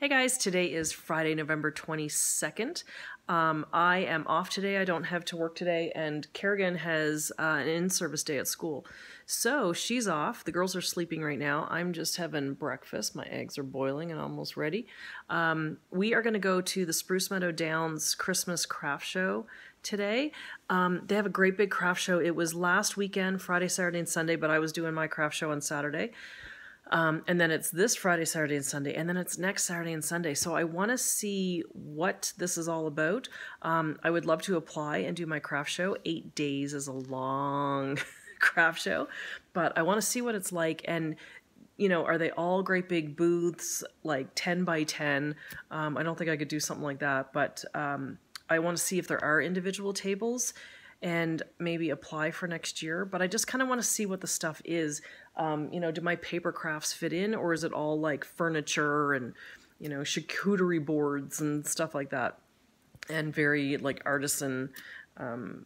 Hey guys, today is Friday, November 22nd. Um, I am off today. I don't have to work today, and Kerrigan has uh, an in service day at school. So she's off. The girls are sleeping right now. I'm just having breakfast. My eggs are boiling and almost ready. Um, we are going to go to the Spruce Meadow Downs Christmas Craft Show today. Um, they have a great big craft show. It was last weekend, Friday, Saturday, and Sunday, but I was doing my craft show on Saturday. Um, and then it's this Friday, Saturday, and Sunday, and then it's next Saturday and Sunday. So I want to see what this is all about. Um, I would love to apply and do my craft show. Eight days is a long craft show, but I want to see what it's like. And you know, are they all great big booths, like 10 by 10? Um, I don't think I could do something like that, but um, I want to see if there are individual tables and maybe apply for next year. But I just kind of want to see what the stuff is. Um, you know, do my paper crafts fit in, or is it all like furniture and you know charcuterie boards and stuff like that, and very like artisan um,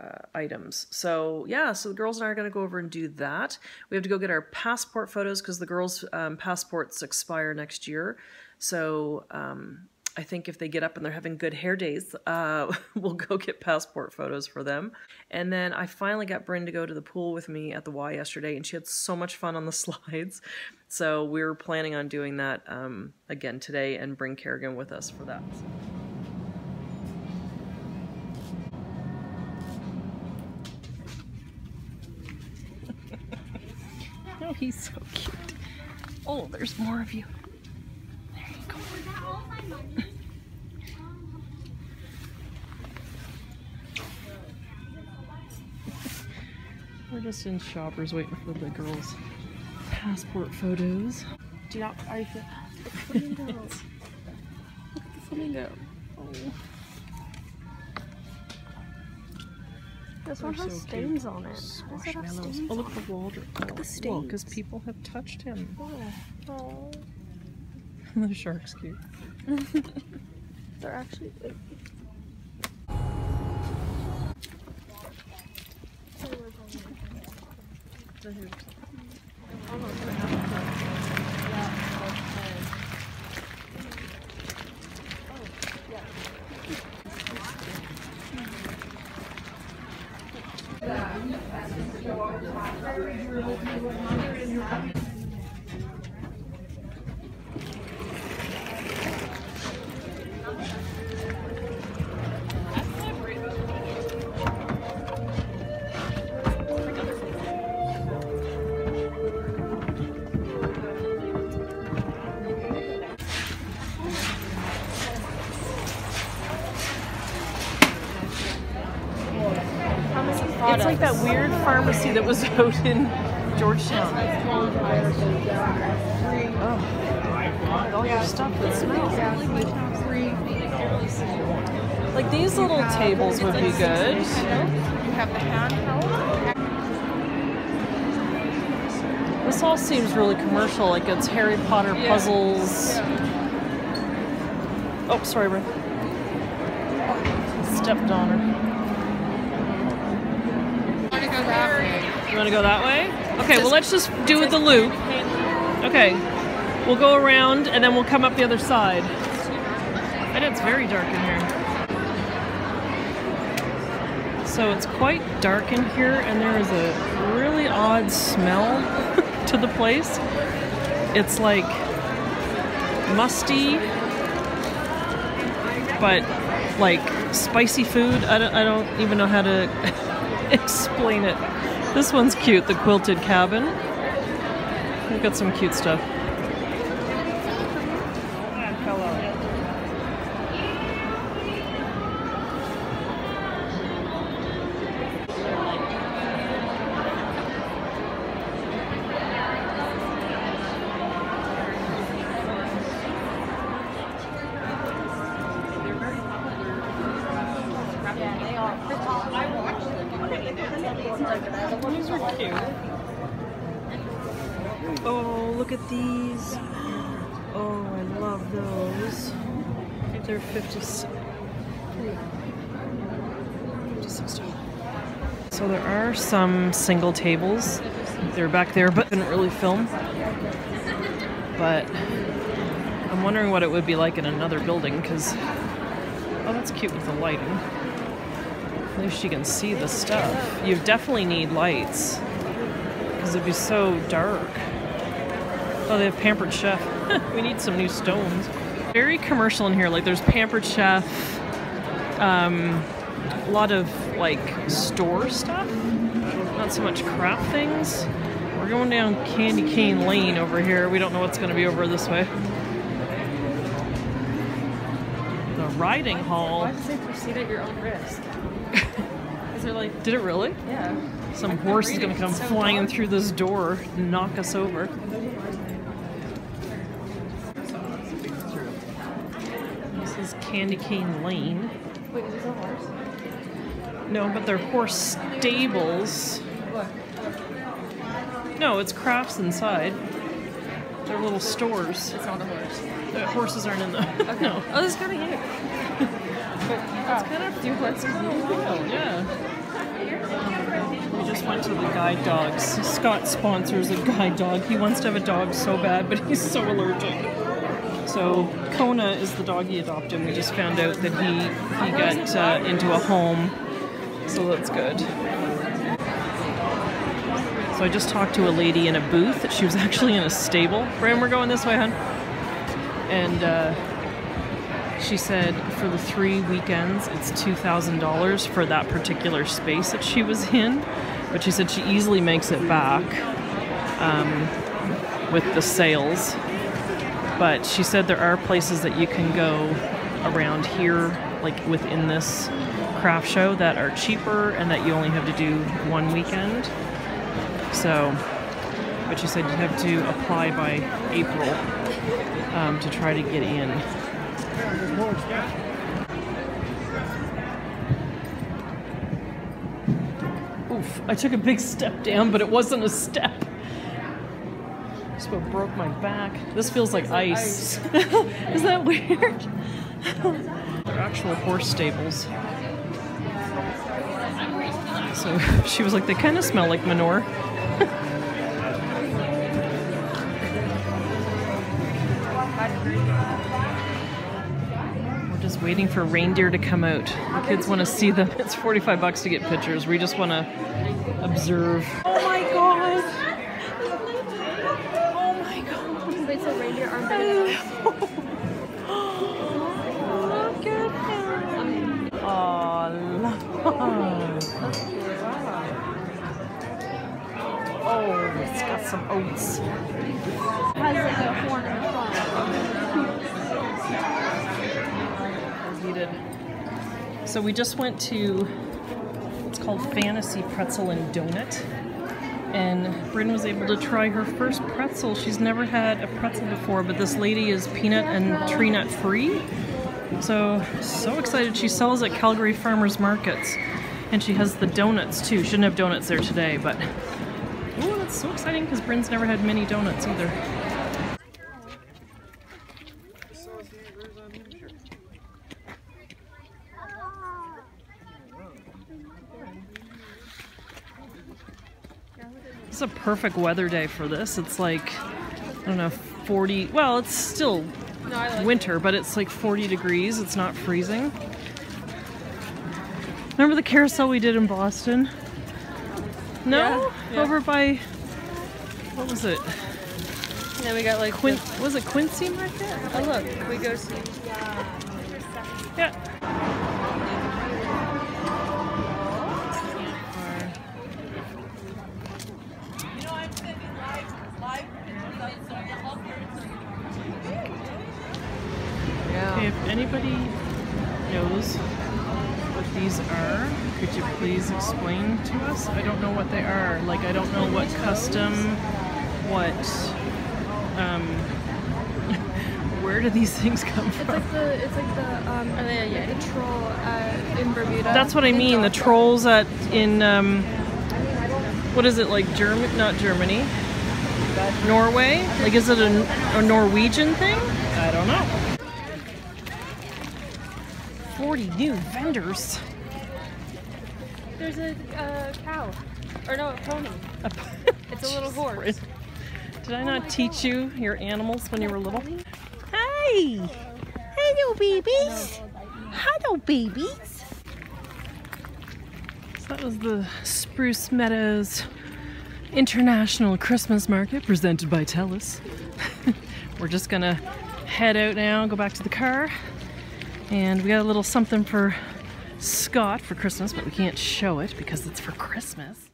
uh, items. So yeah, so the girls and I are going to go over and do that. We have to go get our passport photos because the girls' um, passports expire next year. So um, I think if they get up and they're having good hair days, uh, we'll go get passport photos for them. And then I finally got Bryn to go to the pool with me at the Y yesterday, and she had so much fun on the slides. So we are planning on doing that um, again today and bring Kerrigan with us for that. oh, he's so cute. Oh, there's more of you. There you go. We're just in shoppers waiting for the girls' passport photos. Do not. You? Look at the flamingo. Look at the flamingo. Oh. This one has so stains cute. on it. It stains Oh, look at the Walter. Oh, look at the Well, because stains. people have touched him. it? Oh. the shark's cute. They're actually. It's like that weird pharmacy that was out in Georgetown. Oh, all your stuff that smells. Like these little tables would be good. You have the handheld. This all seems really commercial, like it's Harry Potter puzzles. Oh, sorry, Ray. Stepped on her. Want to go that way? You want to go that way? Okay, well, let's just do the loop. Okay, we'll go around and then we'll come up the other side. And it's very dark in here. So it's quite dark in here, and there is a really odd smell to the place. It's like musty, but like spicy food. I don't, I don't even know how to explain it. This one's cute, the quilted cabin. We've got some cute stuff. Oh, look at these. Oh, I love those. They're 50, 56 So there are some single tables. They're back there, but didn't really film. But I'm wondering what it would be like in another building because. Oh, that's cute with the lighting. At least she can see the stuff. You definitely need lights because it'd be so dark. Oh, they have Pampered Chef. we need some new stones. Very commercial in here. Like there's Pampered Chef. Um, a lot of like store stuff. Not so much craft things. We're going down Candy Cane Lane over here. We don't know what's going to be over this way. The riding hall. Why does it proceed at your own risk? Is there like, Did it really? yeah. Some horse is gonna come so flying dark. through this door and knock us over. This is Candy Cane Lane. Wait, is this a horse? No, but they're horse stables. No, it's crafts inside. They're little stores. It's not a horse. The horses aren't in the. No. Oh, this is kind of cute. but that's kind of duplex. Wild, yeah. We just went to the guide dogs. Scott sponsors a guide dog. He wants to have a dog so bad, but he's so allergic. So Kona is the dog he adopted. and We just found out that he he got uh, into a home, so that's good. So I just talked to a lady in a booth. She was actually in a stable. Brian, we're going this way, hun. And uh, she said for the three weekends, it's $2,000 for that particular space that she was in. But she said she easily makes it back um, with the sales. But she said there are places that you can go around here, like within this craft show, that are cheaper and that you only have to do one weekend. So, but she said you have to apply by April um, to try to get in. Oof, I took a big step down, but it wasn't a step. About broke my back. This feels like ice. Is that weird? They're actual horse stables. So she was like, they kind of smell like manure. We're just waiting for reindeer to come out. The kids want to see them. It's 45 bucks to get pictures. We just want to observe. Oh my god! Oh my god! Wait, so reindeer aren't big enough? Look at him! Oh, love. Oh, it's got some oats. has like a horn in the front. So we just went to it's called Fantasy Pretzel and Donut. And Bryn was able to try her first pretzel. She's never had a pretzel before, but this lady is peanut and tree nut free. So, so excited. She sells at Calgary Farmers Markets. And she has the donuts too. She didn't have donuts there today, but oh, that's so exciting because Bryn's never had mini donuts either. Perfect weather day for this. It's like, I don't know, 40. Well, it's still No, like winter, but it's like 40 degrees. It's not freezing. Remember the carousel we did in Boston? No? Yeah, yeah. Over by, what was it? And then we got like Quin- was it Quincy Market? Oh look, we go see. Yeah. If anybody knows what these are, could you please explain to us? I don't know what they are. Like, I don't know what custom, what, um, where do these things come from? It's like the it's like the um Oh, the troll uh, in Bermuda. That's what I mean. The trolls at in um, what is it like German? Not Germany. Norway? Like, is it a, a Norwegian thing? I don't know. Forty new vendors. There's a uh, cow, or no, a pony. It's a little horse. Did I not teach you your animals when you were little? Hi. Hi! Hello, babies! Hello, babies! So that was the Spruce Meadows International Christmas Market presented by TELUS. We're just gonna head out now, go back to the car, and we got a little something for Scott for Christmas, but we can't show it because it's for Christmas.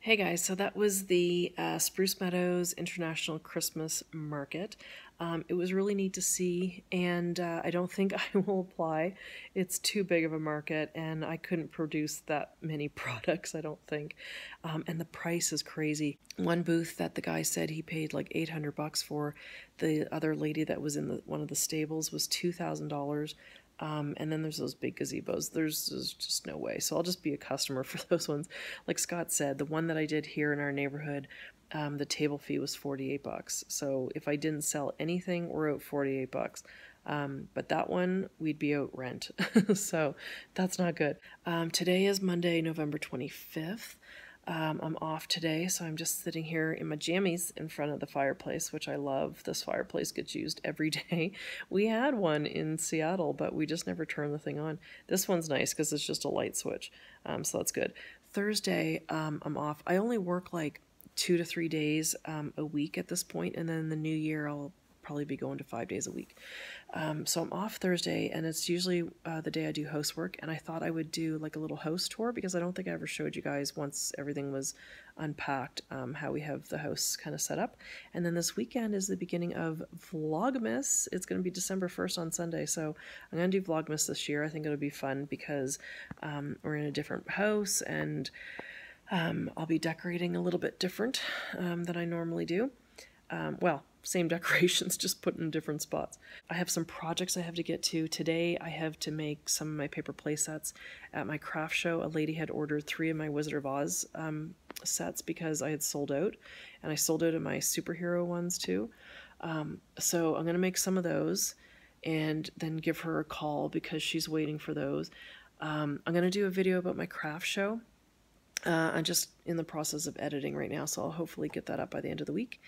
Hey guys, so that was the uh, Spruce Meadows International Christmas Market. Um, it was really neat to see, and uh, I don't think I will apply. It's too big of a market, and I couldn't produce that many products, I don't think. Um, and the price is crazy. One booth that the guy said he paid like 800 bucks for, the other lady that was in the, one of the stables was $2,000. Um, and then there's those big gazebos. There's, there's, just no way. So I'll just be a customer for those ones. Like Scott said, the one that I did here in our neighborhood, um, the table fee was 48 bucks. So if I didn't sell anything, we're out 48 bucks. Um, but that one, we'd be out rent. so that's not good. Um, today is Monday, November 25th. Um, I'm off today, so I'm just sitting here in my jammies in front of the fireplace, which I love. This fireplace gets used every day. We had one in Seattle, but we just never turned the thing on. This one's nice because it's just a light switch, um, so that's good. Thursday, um, I'm off. I only work like two to three days um, a week at this point, and then the new year I'll probably be going to five days a week. Um, so I'm off Thursday, and it's usually uh, the day I do host work. And I thought I would do like a little host tour because I don't think I ever showed you guys once everything was unpacked um, how we have the house kind of set up. And then this weekend is the beginning of Vlogmas. It's going to be December 1st on Sunday. So I'm going to do Vlogmas this year. I think it'll be fun because um, we're in a different house and um, I'll be decorating a little bit different um, than I normally do. Um, well, same decorations, just put in different spots. I have some projects I have to get to. Today I have to make some of my paper play sets. At my craft show, a lady had ordered three of my Wizard of Oz um, sets because I had sold out, and I sold out of my superhero ones too. Um, so I'm going to make some of those and then give her a call because she's waiting for those. Um, I'm going to do a video about my craft show. Uh, I'm just in the process of editing right now, so I'll hopefully get that up by the end of the week.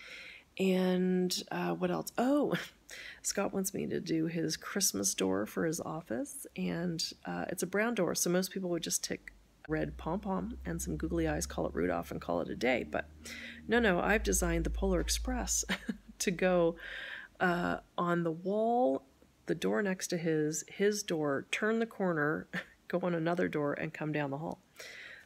And uh, what else? Oh, Scott wants me to do his Christmas door for his office, and uh, it's a brown door, so most people would just tick red pom pom and some googly eyes, call it Rudolph, and call it a day. But no, no, I've designed the Polar Express to go uh, on the wall, the door next to his, his door, turn the corner, go on another door, and come down the hall.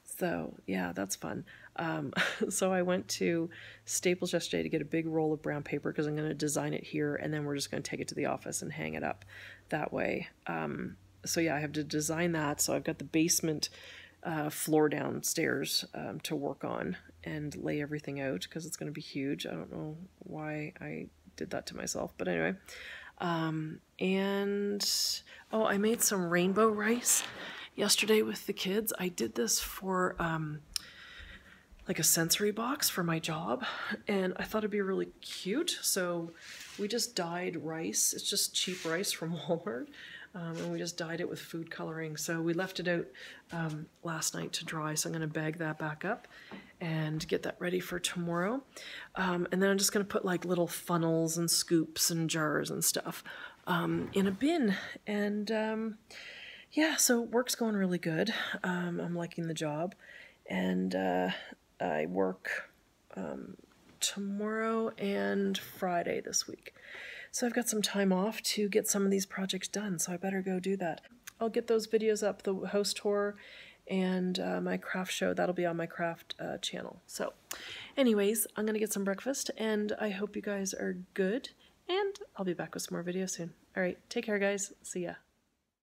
So yeah, that's fun. Um, so I went to Staples yesterday to get a big roll of brown paper because I'm going to design it here and then we're just going to take it to the office and hang it up that way. Um, so yeah, I have to design that. So I've got the basement uh, floor downstairs um, to work on and lay everything out because it's going to be huge. I don't know why I did that to myself, but anyway. Um, and oh, I made some rainbow rice yesterday with the kids. I did this for um, like a sensory box for my job and I thought it'd be really cute. So we just dyed rice. It's just cheap rice from Walmart. Um, and we just dyed it with food coloring. So we left it out um, last night to dry. So I'm going to bag that back up and get that ready for tomorrow. Um, and then I'm just going to put like little funnels and scoops and jars and stuff um, in a bin. And um, yeah, so work's going really good. Um, I'm liking the job. And uh, I work um, tomorrow and Friday this week. So I've got some time off to get some of these projects done, so I better go do that. I'll get those videos up, the host tour and uh, my craft show. That'll be on my craft uh, channel. So anyways, I'm going to get some breakfast, and I hope you guys are good, and I'll be back with some more videos soon. All right, take care, guys. See ya.